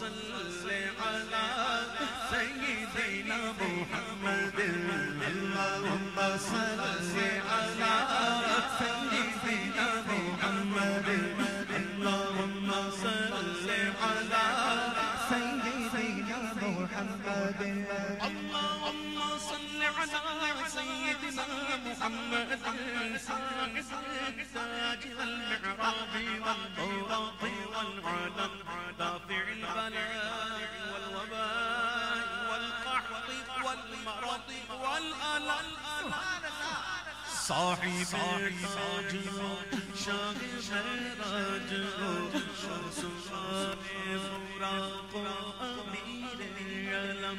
صل على سيدنا محمد اللهم صل على سيدنا محمد اللهم صل على سيدنا محمد اللهم صل على سيدنا محمد ساعد التاج والمعراج والبوراق والعلم دافع البلاء والوباء والقحط والمرض والألم. صاحب تاج شاخ معراج شمس فراق أمير العالم